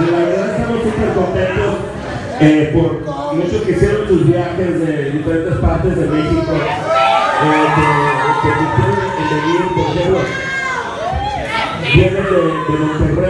de la verdad estamos súper contentos eh, por muchos que hicieron sus viajes de diferentes partes de México. Eh, que, que venir, por ejemplo, vienen de, de Monterrey,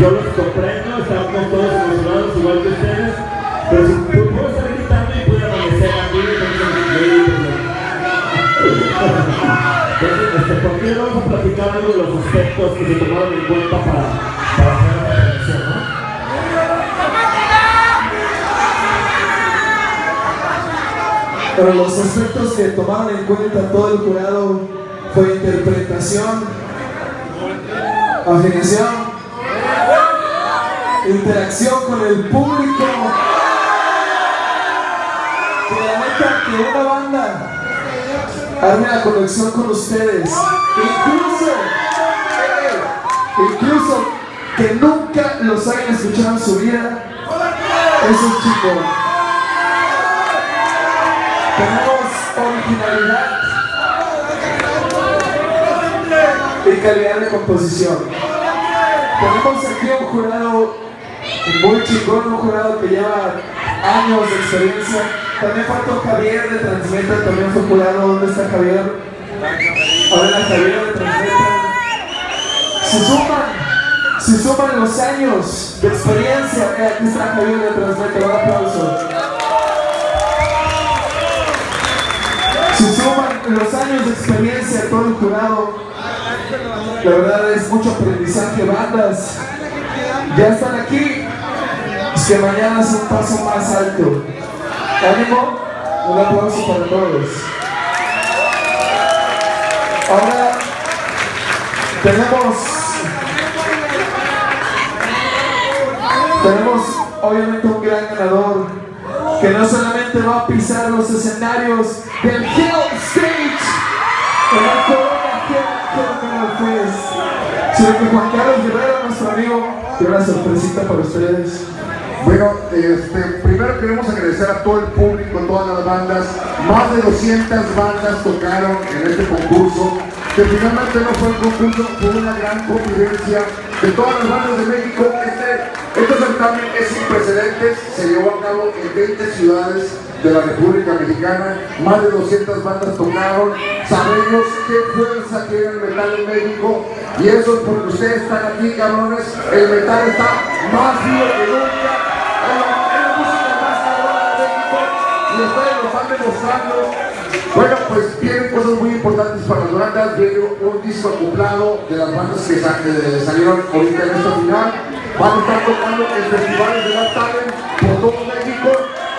yo los comprendo, estamos todos emocionados igual que ustedes, pero si puedo estar gritando y puedo amanecer aquí, entonces este, ¿por qué no vamos a platicar algo de los aspectos que se tomaron en cuenta para, para hacer la prevención, ¿no? Pero los aspectos que tomaron en cuenta todo el jurado fue interpretación, afinación, interacción con el público. Que la neta que una banda arme la conexión con ustedes. Incluso, incluso que nunca los hayan escuchado en su vida. Eso es chico. Tenemos originalidad y calidad de composición. Tenemos aquí un jurado muy chingón, un jurado que lleva años de experiencia. También faltó Javier de Transmeta, también fue jurado. ¿Dónde está Javier? Hola Javier de Transmeta. Si suman, si suman los años de experiencia, eh, aquí está Javier de Transmeta, un aplauso. Si suman los años de experiencia todo el jurado, la verdad es mucho aprendizaje. Bandas ya están aquí, que mañana es un paso más alto. Ánimo, un aplauso para todos. Ahora tenemos, tenemos obviamente un gran ganador que no solamente va a pisar los escenarios del Hell Stage en la Corona sino que Juan Carlos Guerrero, nuestro amigo, tiene una sorpresita para ustedes. Bueno, este, primero queremos agradecer a todo el público, a todas las bandas. Más de 200 bandas tocaron en este concurso, que finalmente no fue un concurso, fue una gran convivencia de todas las bandas de México. Este, este certamen es sin precedentes, se llevó a cabo en 20 ciudades de la República Mexicana, más de 200 bandas tocaron, sabemos qué fuerza tiene el metal en México y eso es porque ustedes están aquí, cabrones, el metal está más vivo que nunca, Bueno, pues vienen cosas muy importantes para las bandas, viene un disco acoplado de las bandas que eh, salieron ahorita en esta final, van a estar tocando en festivales de la Talent por todo México,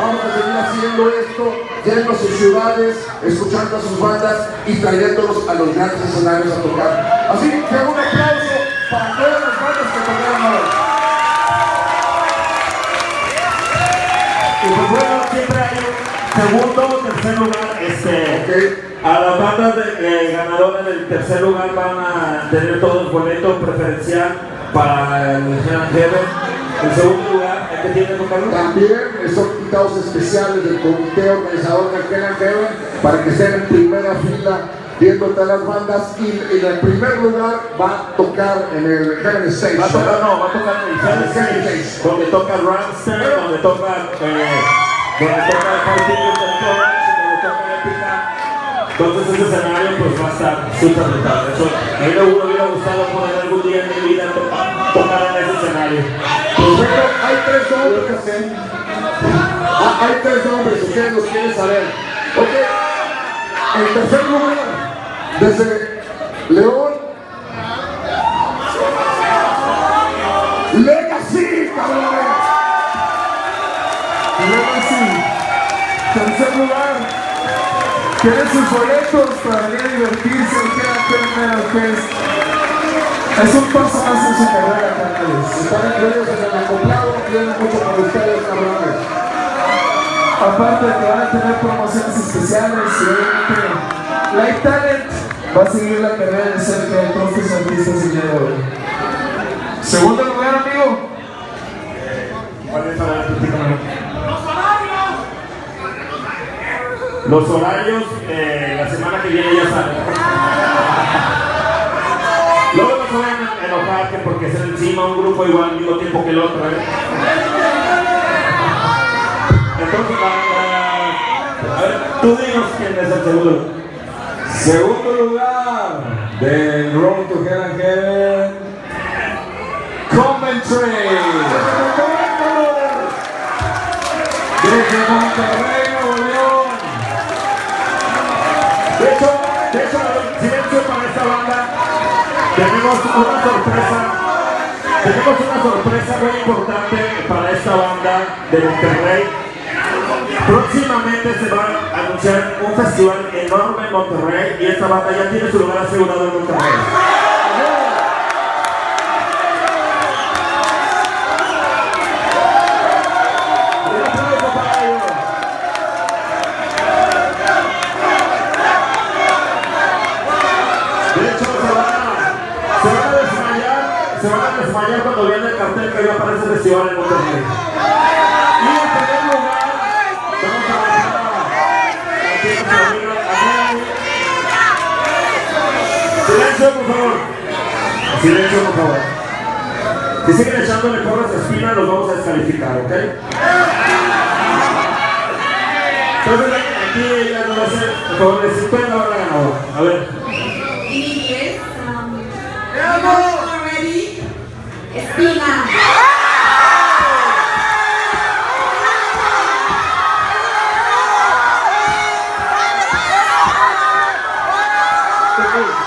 vamos a seguir haciendo esto, yendo a sus ciudades, escuchando a sus bandas y trayéndolos a los grandes escenarios a tocar. Así que un aplauso para todas las bandas que tocaron. Y pues bueno, siempre hay segundo o tercer lugar. Este. A las bandas de- eh, ganadoras del tercer lugar van a tener todos boleto preferencial para el Heaven. El segundo lugar, ¿el que tiene tocarlo? También son invitados especiales del comité organizador del and Heaven para que estén en primera fila viendo todas las bandas y, en el primer lugar va a tocar en el Heaven Stage. Va a tocar, no, va a tocar en el Hell Stage, donde toca Ramster, donde toca, eh, donde toca Epica. Entonces ese escenario pues va a estar súper brutal. Hecho, a mí me hubiera gustado poder algún día en mi vida to- tocar en ese escenario. Hay tres nombres. Ah, hay tres nombres, ustedes los quieren saber. Ok, en tercer lugar, desde León. Tercer lugar. Tienen sus boletos para venir a divertirse al Fest. Es un paso más en su carrera, carnales. Están incluidos en el acoplado, tienen mucho para ustedes, cabrones. Aparte de que van a tener promociones especiales y Light Talent va a seguir la carrera de cerca de todos estos artistas el día. Segundo lugar, amigo. ¿Cuál es ahora? Platícame. Los horarios, eh, la semana que viene ya salen. Luego no se vayan a enojar que porque es encima un grupo igual al mismo tiempo que el otro, ¿eh? Entonces, a ver, tú dinos quién es el segundo. Segundo lugar del Road to Hell and Heaven, Coventry. Desde Monterrey, hecho, de hecho, silencio para esta banda. Tenemos una sorpresa. Tenemos una sorpresa muy importante para esta banda de Monterrey. Próximamente se va a anunciar un festival enorme en Monterrey y esta banda ya tiene su lugar asegurado en Monterrey. A desmayar cuando viene el cartel que ya aparece el festival en Monterrey. Y en primer lugar, vamos a dejar a. Silencio, por favor. Silencio, por favor. Si siguen echándole porras a Espina, los vamos a descalificar, ¿ok? Entonces, aquí ya no va a ser, por favor, les pueden dar la ganadora. A ver. Gracias, México.